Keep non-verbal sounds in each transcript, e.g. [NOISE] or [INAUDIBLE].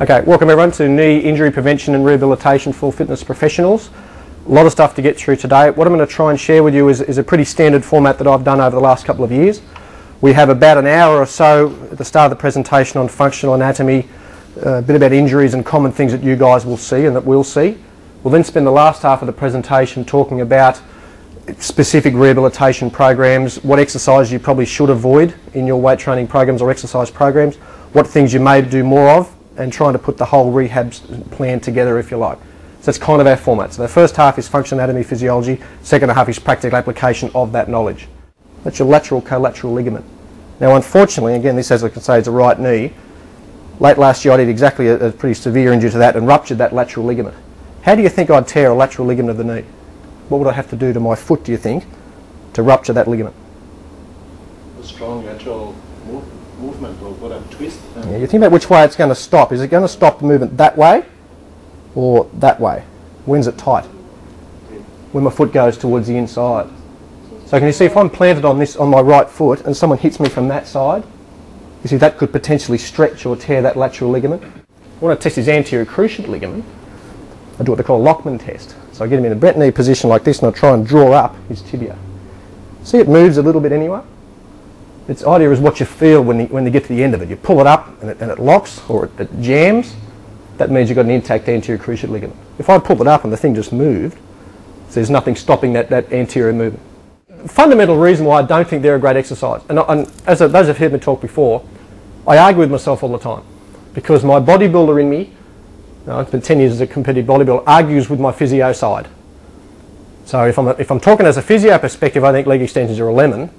Okay, welcome everyone to knee injury prevention and rehabilitation for fitness professionals. A lot of stuff to get through today. What I'm going to try and share with you is, is a pretty standard format that I've done over the last couple of years. We have about an hour or so at the start of the presentation on functional anatomy, uh, a bit about injuries and common things that you guys will see and that we'll see. We'll then spend the last half of the presentation talking about specific rehabilitation programs, what exercise you probably should avoid in your weight training programs or exercise programs, what things you may do more of and trying to put the whole rehab plan together if you like. So that's kind of our format. So the first half is functional anatomy, physiology, second half is practical application of that knowledge. That's your lateral collateral ligament. Now unfortunately, again this as I can say is a right knee, late last year I did exactly a, a pretty severe injury to that and ruptured that lateral ligament. How do you think I'd tear a lateral ligament of the knee? What would I have to do to my foot, do you think, to rupture that ligament? A strong lateral move, movement or what a twist. Yeah, you think about which way it's going to stop. Is it going to stop the movement that way or that way? When's it tight? When my foot goes towards the inside. So can you see if I'm planted on this on my right foot and someone hits me from that side, you see that could potentially stretch or tear that lateral ligament. I want to test his anterior cruciate ligament. I do what they call a Lachman test. So I get him in a bent knee position like this and I try and draw up his tibia. See it moves a little bit anyway? Its idea is what you feel when you, when you get to the end of it. You pull it up and it, and it locks or it, it jams. That means you've got an intact anterior cruciate ligament. If I pulled it up and the thing just moved, so there's nothing stopping that, that anterior movement. Fundamental reason why I don't think they're a great exercise, and, and as a, those have heard me talk before, I argue with myself all the time because my bodybuilder in me, it's been 10 years as a competitive bodybuilder, argues with my physio side. So if I'm, if I'm talking as a physio perspective, I think leg extensions are a lemon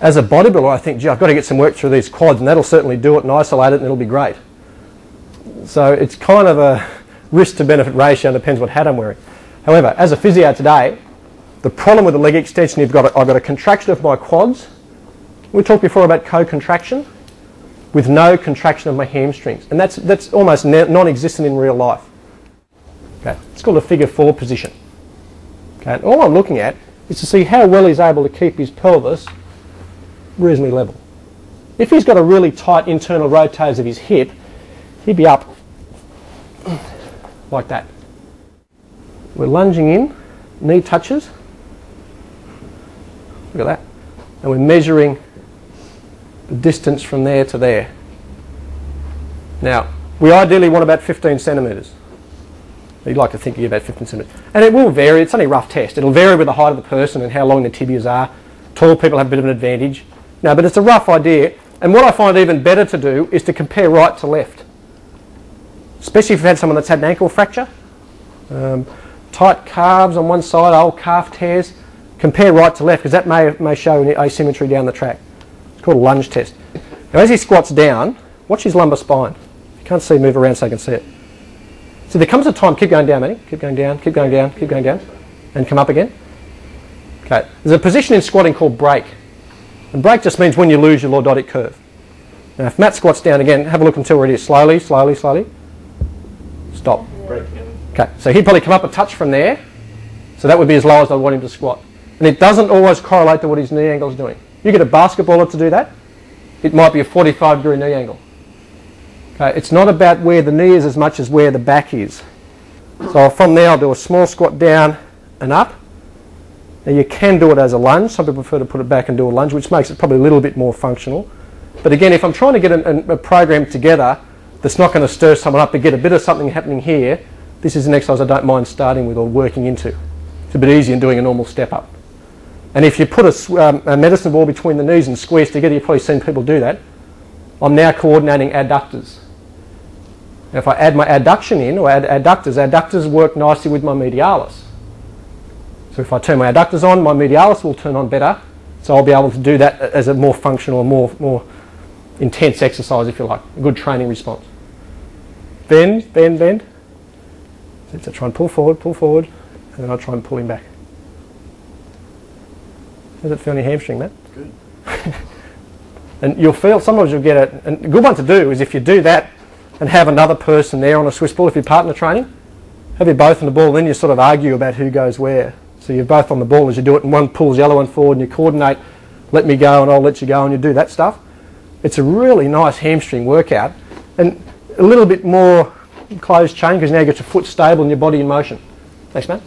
as a bodybuilder, I think, gee, I've got to get some work through these quads, and that'll certainly do it and isolate it, and it'll be great. So it's kind of a risk to benefit ratio, and depends what hat I'm wearing. However, as a physio today, the problem with the leg extension, you've got a, I've got a contraction of my quads. We talked before about co-contraction with no contraction of my hamstrings, and that's that's almost non-existent in real life. Okay, it's called a figure four position. Okay, and all I'm looking at is to see how well he's able to keep his pelvis reasonably level. If he's got a really tight internal rotators of his hip, he'd be up like that. We're lunging in, knee touches. Look at that. And we're measuring the distance from there to there. Now, we ideally want about 15 centimetres. You'd like to think you about 15 centimetres. And it will vary, it's only a rough test. It'll vary with the height of the person and how long the tibias are. Tall people have a bit of an advantage. No, but it's a rough idea. And what I find even better to do is to compare right to left. Especially if you've had someone that's had an ankle fracture. Um, tight calves on one side, old calf tears. Compare right to left because that may, may show an asymmetry down the track. It's called a lunge test. Now as he squats down, watch his lumbar spine. You can't see, move around so I can see it. So there comes a time, keep going down, Manny. Keep going down, keep going down, keep going down. And come up again. Okay. There's a position in squatting called break. And break just means when you lose your lordotic curve. Now if Matt squats down again, have a look until where it is. Slowly, slowly, slowly. Stop. Break. Okay, so he'd probably come up a touch from there. So that would be as low as I want him to squat. And it doesn't always correlate to what his knee angle is doing. You get a basketballer to do that, it might be a 45 degree knee angle. Okay, it's not about where the knee is as much as where the back is. So from there I'll do a small squat down and up. Now you can do it as a lunge. Some people prefer to put it back and do a lunge, which makes it probably a little bit more functional. But again, if I'm trying to get a, a program together that's not going to stir someone up, but get a bit of something happening here, this is an exercise I don't mind starting with or working into. It's a bit easier than doing a normal step up. And if you put a, um, a medicine ball between the knees and squeeze together, you've probably seen people do that. I'm now coordinating adductors. Now if I add my adduction in, or add adductors, adductors work nicely with my medialis. So if I turn my adductors on, my medialis will turn on better. So I'll be able to do that as a more functional, more, more intense exercise, if you like, a good training response. Bend, bend, bend. So try and pull forward, pull forward, and then I'll try and pull him back. Does it feel in your hamstring, Matt? Good. [LAUGHS] and you'll feel, sometimes you'll get it, and a good one to do is if you do that and have another person there on a Swiss ball, if you're partner training, have you both on the ball, then you sort of argue about who goes where. So you're both on the ball as you do it, and one pulls the other one forward, and you coordinate, let me go, and I'll let you go, and you do that stuff. It's a really nice hamstring workout. And a little bit more closed chain because now you get your foot stable and your body in motion. Thanks, Matt.